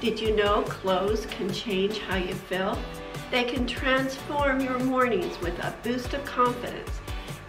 Did you know clothes can change how you feel? They can transform your mornings with a boost of confidence,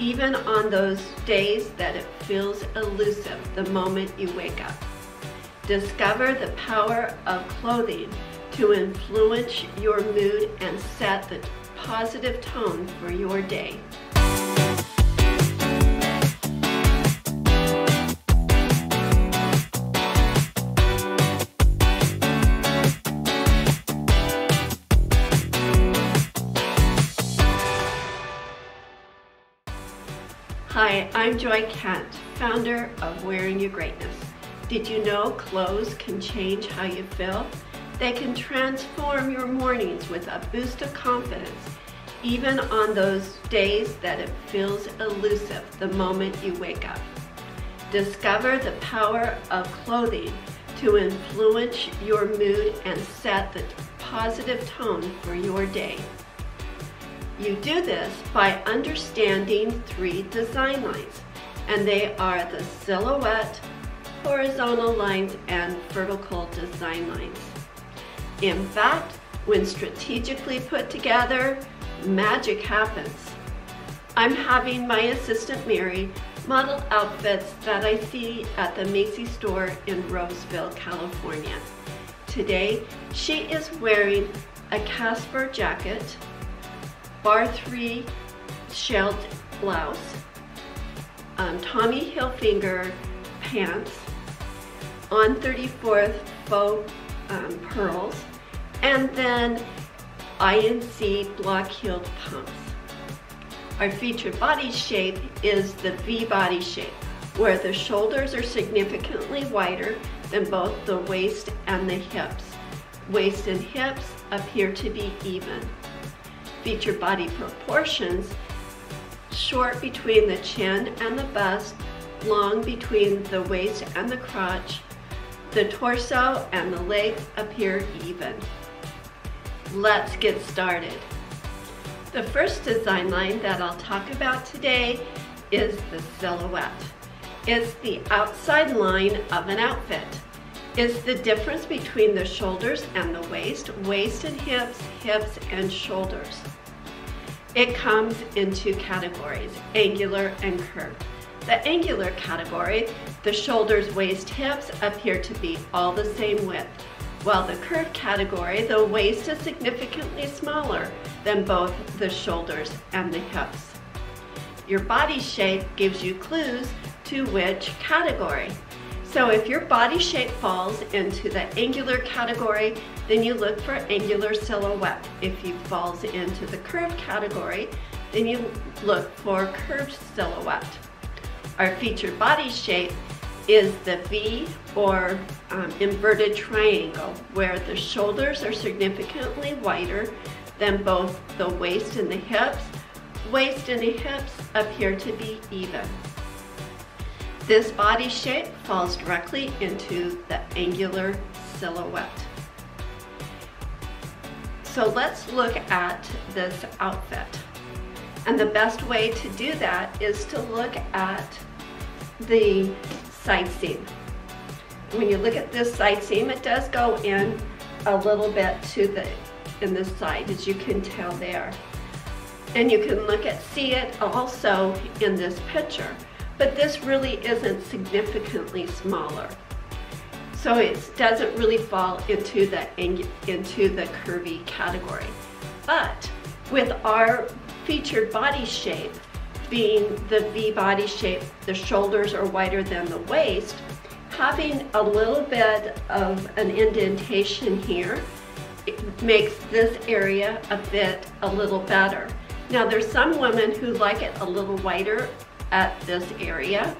even on those days that it feels elusive the moment you wake up. Discover the power of clothing to influence your mood and set the positive tone for your day. Hi, I'm Joy Kent, founder of Wearing Your Greatness. Did you know clothes can change how you feel? They can transform your mornings with a boost of confidence, even on those days that it feels elusive the moment you wake up. Discover the power of clothing to influence your mood and set the positive tone for your day. You do this by understanding three design lines, and they are the silhouette, horizontal lines, and vertical design lines. In fact, when strategically put together, magic happens. I'm having my assistant Mary model outfits that I see at the Macy's store in Roseville, California. Today, she is wearing a Kasper jacket, Bar III shelled blouse, um, Tommy Hilfiger pants, on 34th faux um, pearls, and then INC block heeled pumps. Our featured body shape is the V body shape, where the shoulders are significantly wider than both the waist and the hips. Waist and hips appear to be even feature body proportions, short between the chin and the bust, long between the waist and the crotch. The torso and the legs appear even. Let's get started. The first design line that I'll talk about today is the silhouette. It's the outside line of an outfit. It's the difference between the shoulders and the waist, waist and hips, hips and shoulders. It comes in two categories, angular and curved. The angular category, the shoulders, waist, hips appear to be all the same width, while the curved category, the waist is significantly smaller than both the shoulders and the hips. Your body shape gives you clues to which category. So if your body shape falls into the angular category, then you look for angular silhouette. If it falls into the curved category, then you look for curved silhouette. Our featured body shape is the V or um, inverted triangle, where the shoulders are significantly wider than both the waist and the hips. Waist and the hips appear to be even. This body shape falls directly into the angular silhouette. So let's look at this outfit. And the best way to do that is to look at the side seam. When you look at this side seam, it does go in a little bit to the in the side, as you can tell there. And you can look at see it also in this picture but this really isn't significantly smaller. So it doesn't really fall into the, into the curvy category. But with our featured body shape being the V body shape, the shoulders are wider than the waist, having a little bit of an indentation here makes this area a bit a little better. Now there's some women who like it a little wider at this area.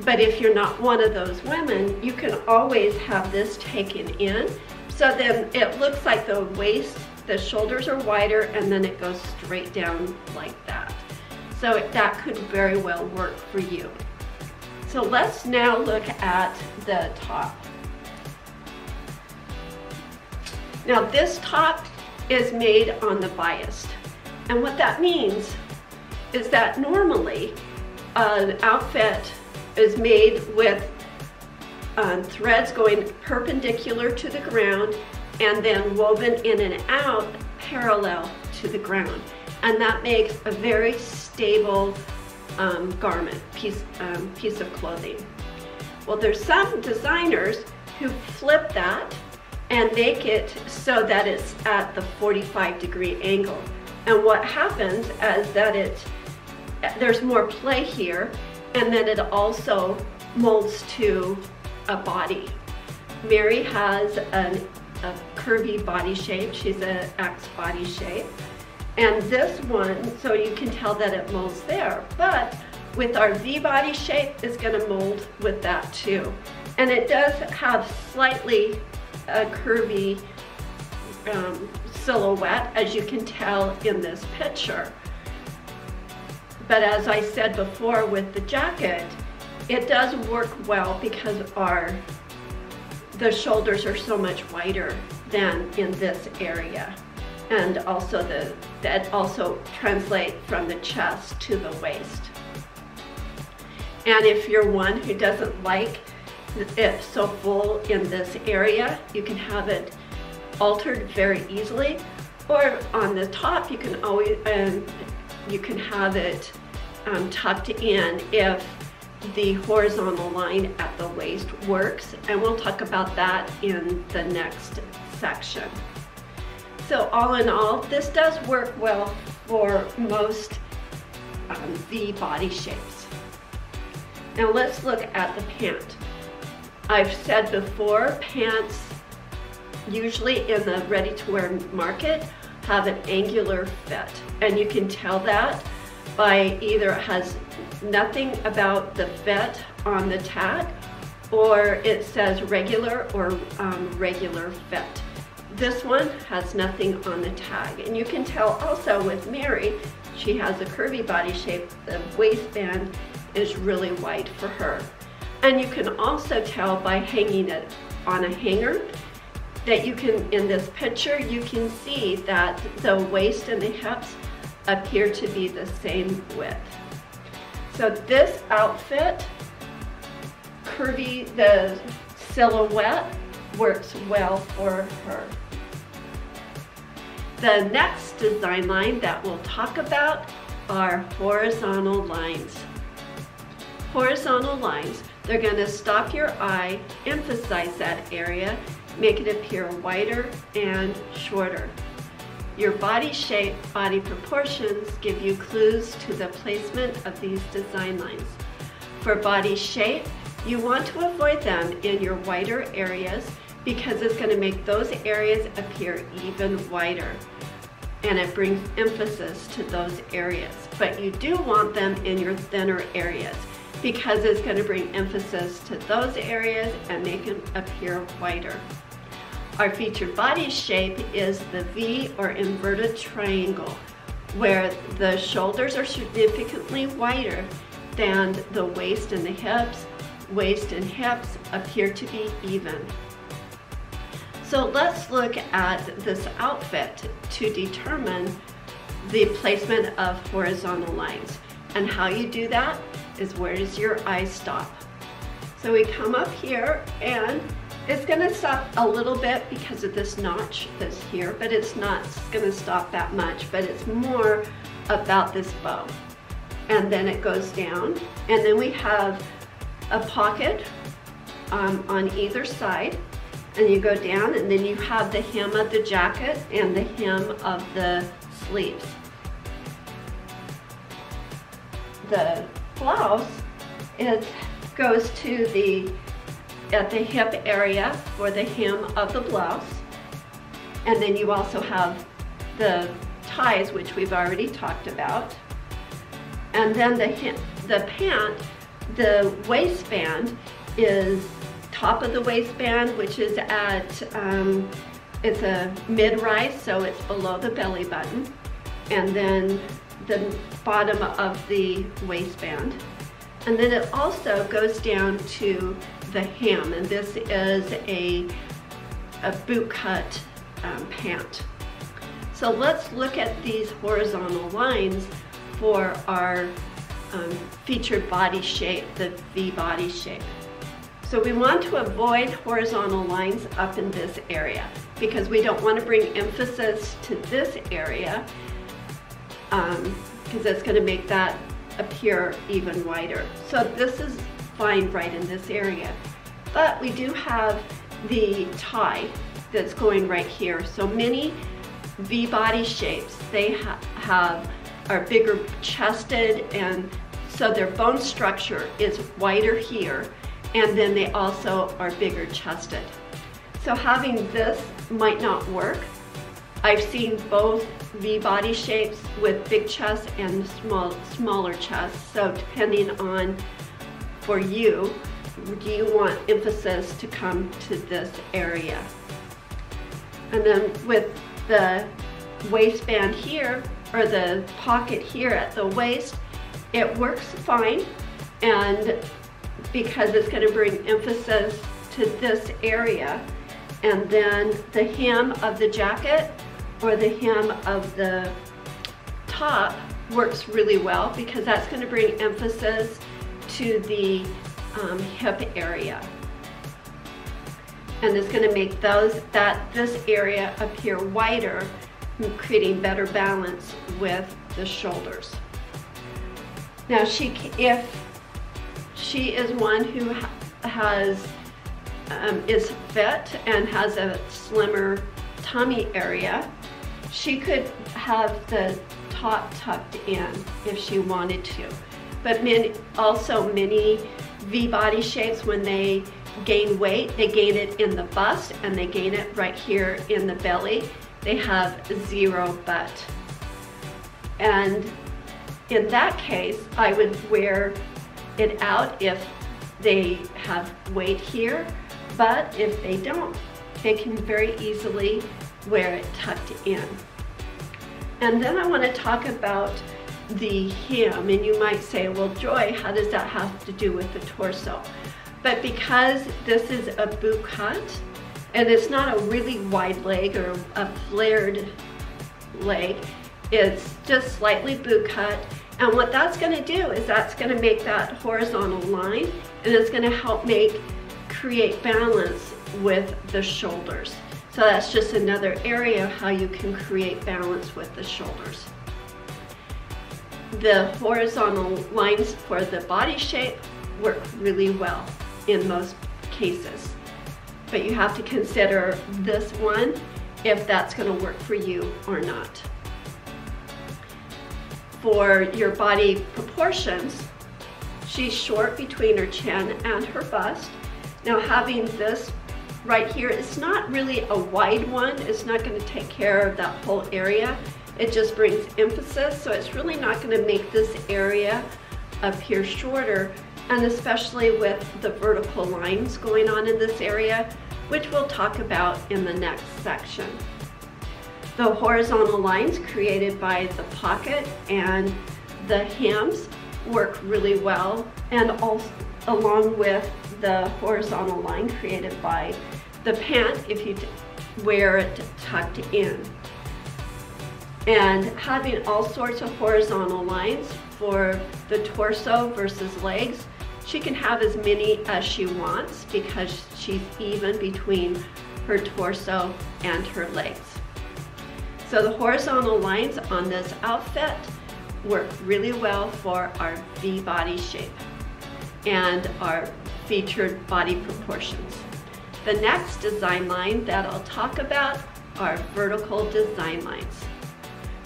But if you're not one of those women, you can always have this taken in. So then it looks like the waist, the shoulders are wider and then it goes straight down like that. So that could very well work for you. So let's now look at the top. Now this top is made on the bias. And what that means is that normally an outfit is made with um, threads going perpendicular to the ground and then woven in and out parallel to the ground. And that makes a very stable um, garment, piece, um, piece of clothing. Well, there's some designers who flip that and make it so that it's at the 45 degree angle. And what happens is that it, there's more play here and then it also molds to a body. Mary has an, a curvy body shape. She's an X body shape. And this one, so you can tell that it molds there. But with our V body shape, is gonna mold with that too. And it does have slightly a curvy um, silhouette, as you can tell in this picture. But as I said before with the jacket, it does work well because our the shoulders are so much wider than in this area. And also the that also translate from the chest to the waist. And if you're one who doesn't like it so full in this area, you can have it altered very easily. Or on the top, you can always, um, you can have it um, tucked in if the horizontal line at the waist works. And we'll talk about that in the next section. So all in all, this does work well for most um, V body shapes. Now let's look at the pant. I've said before, pants usually in the ready-to-wear market have an angular fit. And you can tell that by either it has nothing about the fit on the tag or it says regular or um, regular fit. This one has nothing on the tag. And you can tell also with Mary, she has a curvy body shape. The waistband is really wide for her. And you can also tell by hanging it on a hanger that you can, in this picture, you can see that the waist and the hips appear to be the same width. So this outfit, curvy, the silhouette works well for her. The next design line that we'll talk about are horizontal lines. Horizontal lines, they're gonna stop your eye, emphasize that area, make it appear wider and shorter. Your body shape, body proportions give you clues to the placement of these design lines. For body shape, you want to avoid them in your wider areas because it's going to make those areas appear even wider and it brings emphasis to those areas. But you do want them in your thinner areas because it's going to bring emphasis to those areas and make them appear wider. Our featured body shape is the V or inverted triangle, where the shoulders are significantly wider than the waist and the hips. Waist and hips appear to be even. So let's look at this outfit to determine the placement of horizontal lines. And how you do that is where does your eye stop? So we come up here and it's gonna stop a little bit because of this notch that's here, but it's not gonna stop that much, but it's more about this bow. And then it goes down, and then we have a pocket um, on either side, and you go down, and then you have the hem of the jacket and the hem of the sleeves. The blouse, it goes to the at the hip area for the hem of the blouse. And then you also have the ties, which we've already talked about. And then the, the pant, the waistband is top of the waistband, which is at, um, it's a mid-rise, so it's below the belly button. And then the bottom of the waistband. And then it also goes down to the hem, and this is a, a boot cut um, pant. So let's look at these horizontal lines for our um, featured body shape, the V body shape. So we want to avoid horizontal lines up in this area because we don't want to bring emphasis to this area because um, it's going to make that appear even wider. So this is fine right in this area. But we do have the tie that's going right here. So many V-body shapes, they ha have are bigger chested and so their bone structure is wider here and then they also are bigger chested. So having this might not work. I've seen both V-body shapes with big chest and small, smaller chest. So depending on for you, do you want emphasis to come to this area? And then with the waistband here, or the pocket here at the waist, it works fine. And because it's gonna bring emphasis to this area, and then the hem of the jacket or the hem of the top works really well because that's going to bring emphasis to the um, hip area. And it's going to make those that this area appear wider, creating better balance with the shoulders. Now she, if she is one who has um, is fit and has a slimmer tummy area, she could have the top tucked in if she wanted to. But many, also many V-body shapes, when they gain weight, they gain it in the bust and they gain it right here in the belly. They have zero butt. And in that case, I would wear it out if they have weight here but if they don't, they can very easily wear it tucked in. And then I want to talk about the hem, and you might say, well, Joy, how does that have to do with the torso? But because this is a boot cut, and it's not a really wide leg or a flared leg, it's just slightly boot cut. And what that's gonna do is that's gonna make that horizontal line, and it's gonna help make create balance with the shoulders. So that's just another area of how you can create balance with the shoulders. The horizontal lines for the body shape work really well in most cases. But you have to consider this one if that's gonna work for you or not. For your body proportions, she's short between her chin and her bust. Now having this right here, it's not really a wide one. It's not gonna take care of that whole area. It just brings emphasis, so it's really not gonna make this area appear shorter, and especially with the vertical lines going on in this area, which we'll talk about in the next section. The horizontal lines created by the pocket and the hems work really well, and also along with the horizontal line created by the pant if you wear it tucked in. And having all sorts of horizontal lines for the torso versus legs, she can have as many as she wants because she's even between her torso and her legs. So the horizontal lines on this outfit work really well for our V-body shape and our featured body proportions. The next design line that I'll talk about are vertical design lines.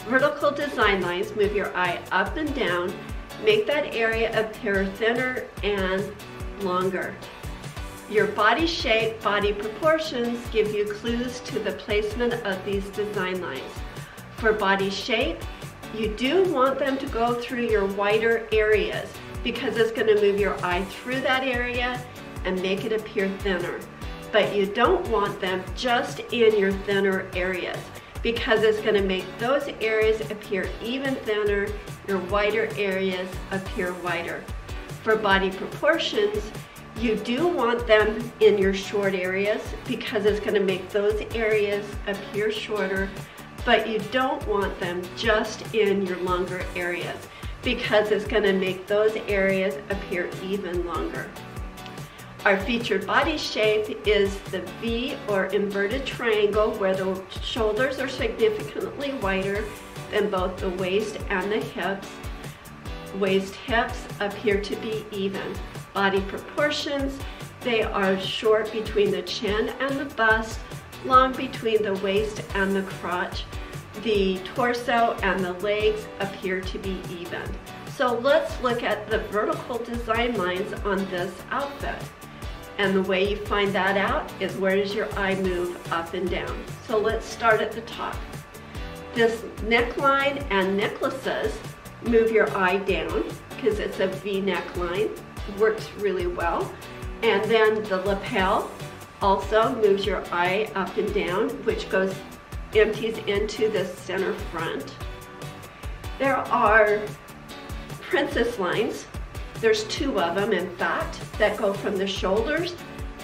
Vertical design lines move your eye up and down, make that area appear thinner and longer. Your body shape, body proportions give you clues to the placement of these design lines. For body shape, you do want them to go through your wider areas because it's gonna move your eye through that area and make it appear thinner. But you don't want them just in your thinner areas because it's gonna make those areas appear even thinner, your wider areas appear wider. For body proportions, you do want them in your short areas because it's gonna make those areas appear shorter, but you don't want them just in your longer areas because it's gonna make those areas appear even longer. Our featured body shape is the V or inverted triangle where the shoulders are significantly wider than both the waist and the hips. Waist hips appear to be even. Body proportions, they are short between the chin and the bust, long between the waist and the crotch. The torso and the legs appear to be even. So let's look at the vertical design lines on this outfit. And the way you find that out is where does your eye move up and down. So let's start at the top. This neckline and necklaces move your eye down because it's a V neckline, works really well. And then the lapel also moves your eye up and down, which goes, empties into the center front. There are princess lines there's two of them, in fact, that go from the shoulders,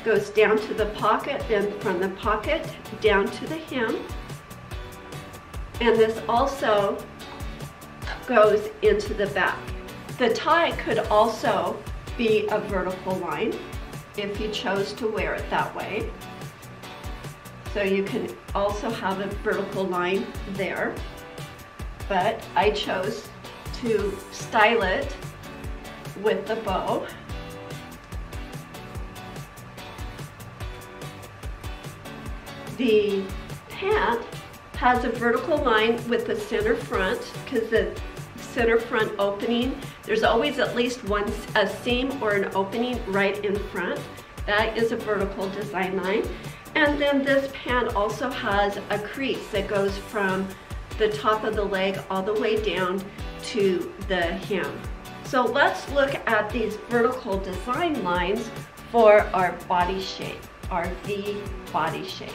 goes down to the pocket, then from the pocket down to the hem. And this also goes into the back. The tie could also be a vertical line if you chose to wear it that way. So you can also have a vertical line there, but I chose to style it with the bow. The pant has a vertical line with the center front because the center front opening, there's always at least one a seam or an opening right in front. That is a vertical design line. And then this pant also has a crease that goes from the top of the leg all the way down to the hem. So let's look at these vertical design lines for our body shape, our V body shape.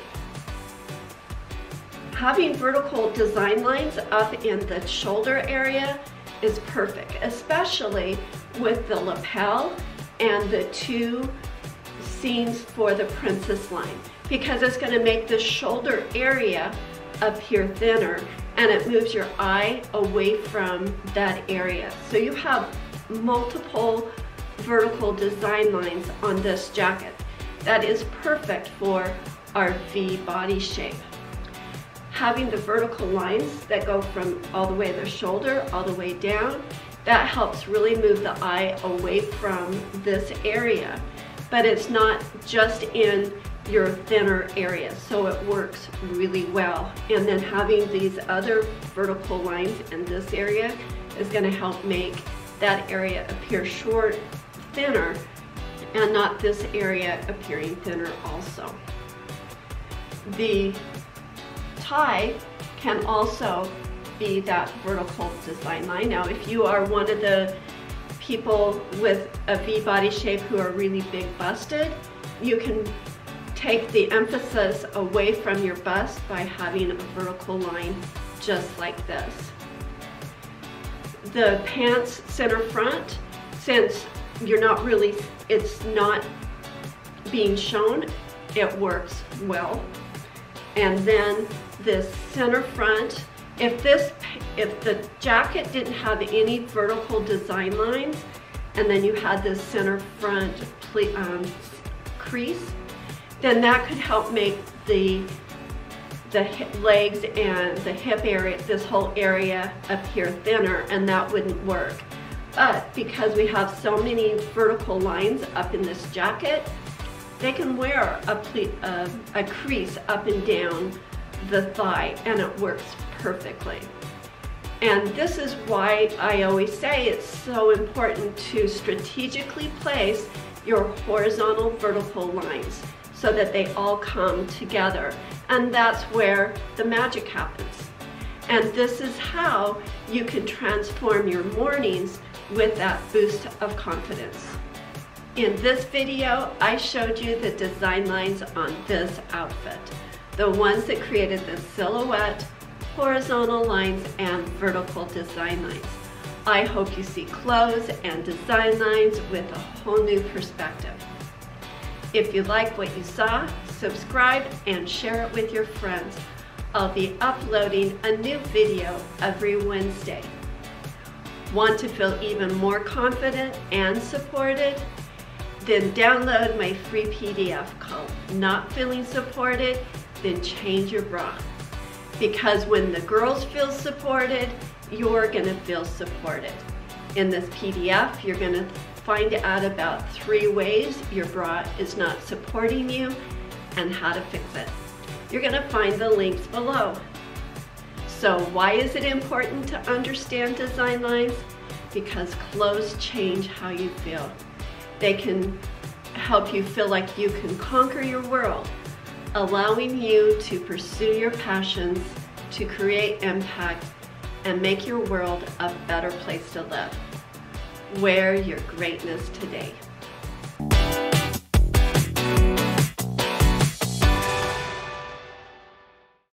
Having vertical design lines up in the shoulder area is perfect, especially with the lapel and the two seams for the princess line because it's going to make the shoulder area appear thinner and it moves your eye away from that area. So you have multiple vertical design lines on this jacket. That is perfect for our V body shape. Having the vertical lines that go from all the way the shoulder, all the way down, that helps really move the eye away from this area. But it's not just in your thinner area, so it works really well. And then having these other vertical lines in this area is gonna help make that area appear short, thinner, and not this area appearing thinner also. The tie can also be that vertical design line. Now, if you are one of the people with a V body shape who are really big busted, you can take the emphasis away from your bust by having a vertical line just like this the pants center front, since you're not really, it's not being shown, it works well. And then this center front, if this, if the jacket didn't have any vertical design lines, and then you had this center front um, crease, then that could help make the the legs and the hip area, this whole area appear thinner and that wouldn't work. But because we have so many vertical lines up in this jacket, they can wear a, a, uh, a crease up and down the thigh and it works perfectly. And this is why I always say it's so important to strategically place your horizontal vertical lines so that they all come together. And that's where the magic happens. And this is how you can transform your mornings with that boost of confidence. In this video, I showed you the design lines on this outfit. The ones that created the silhouette, horizontal lines, and vertical design lines. I hope you see clothes and design lines with a whole new perspective. If you like what you saw, subscribe and share it with your friends. I'll be uploading a new video every Wednesday. Want to feel even more confident and supported? then download my free PDF called Not Feeling Supported, then change your bra. Because when the girls feel supported, you're gonna feel supported. In this PDF, you're gonna find out about three ways your bra is not supporting you and how to fix it. You're gonna find the links below. So why is it important to understand design lines? Because clothes change how you feel. They can help you feel like you can conquer your world, allowing you to pursue your passions, to create impact, and make your world a better place to live. Wear your greatness today.